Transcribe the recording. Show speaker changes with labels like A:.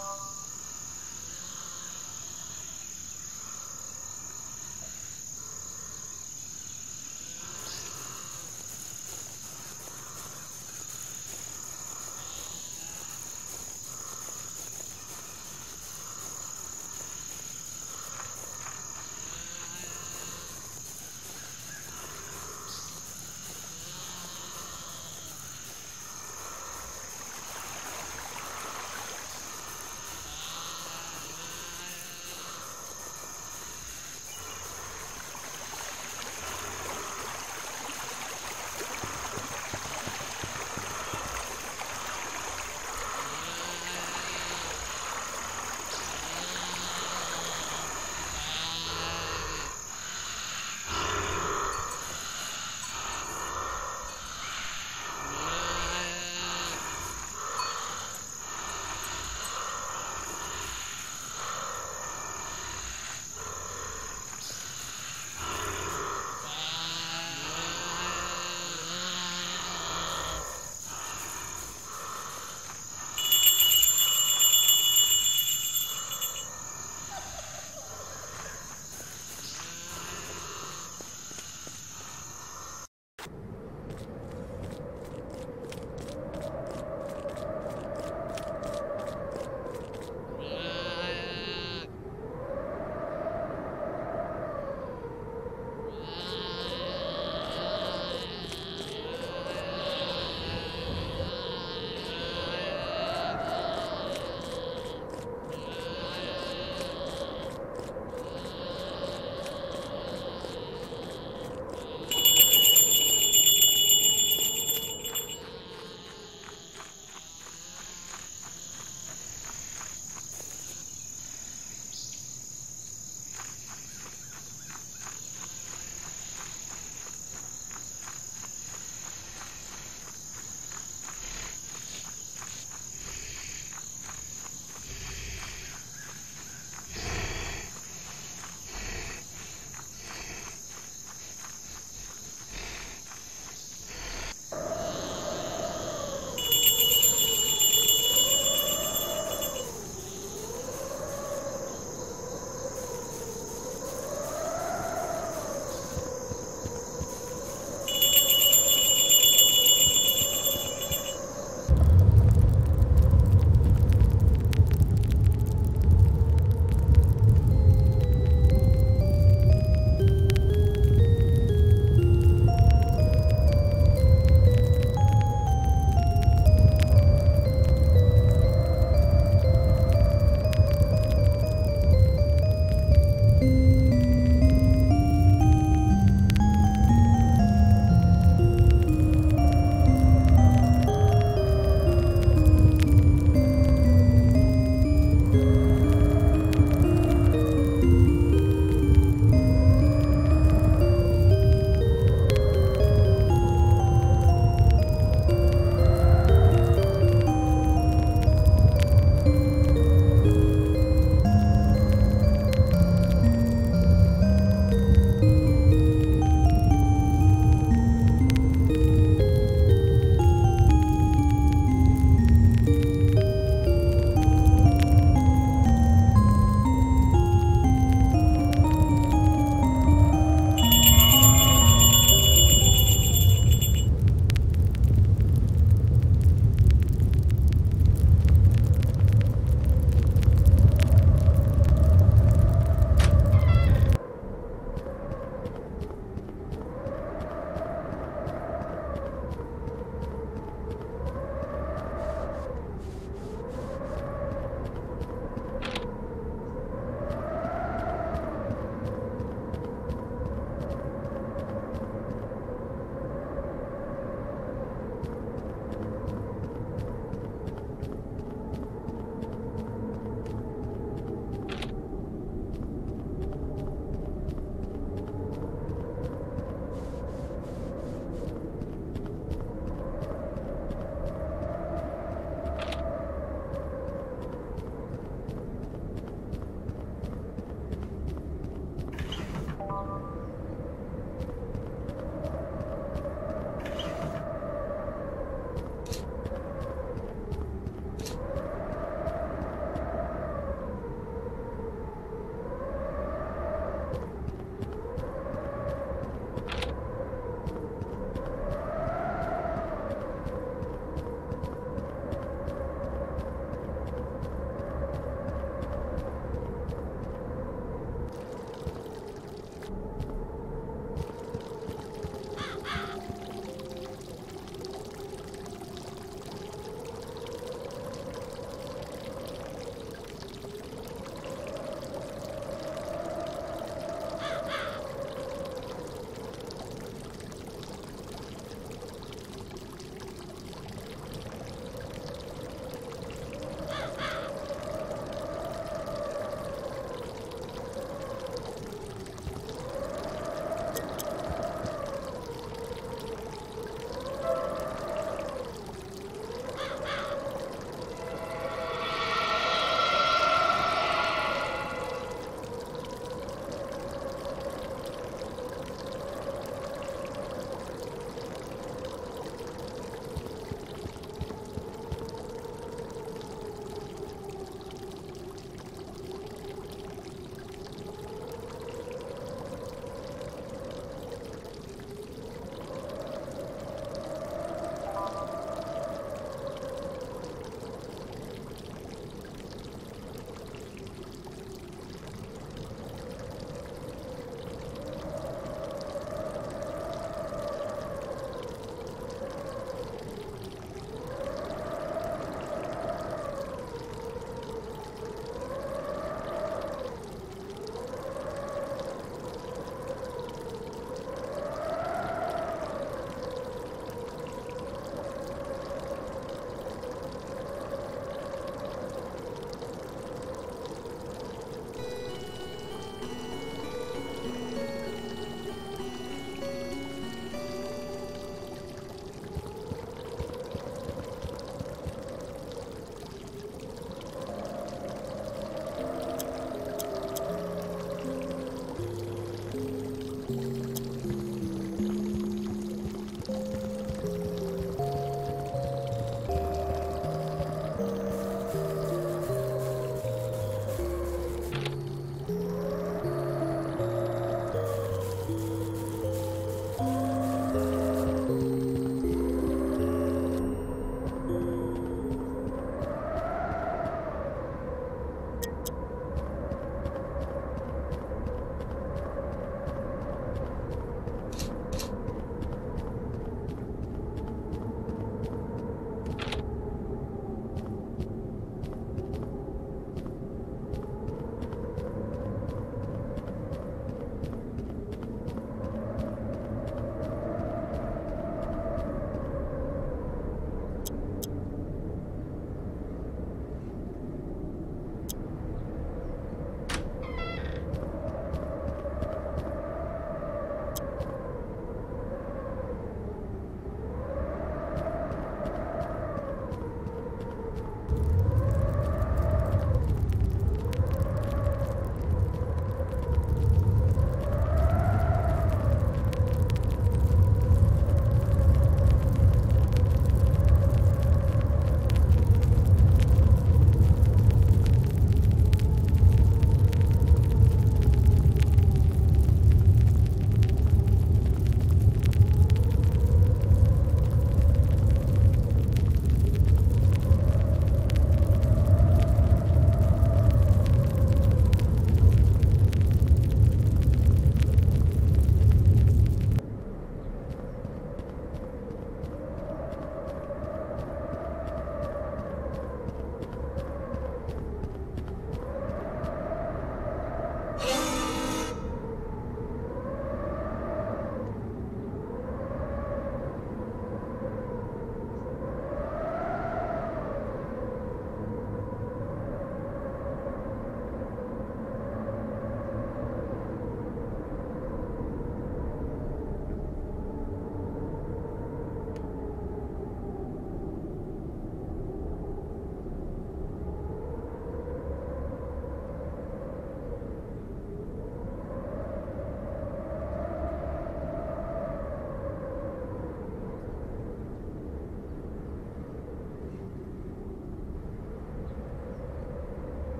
A: Oh.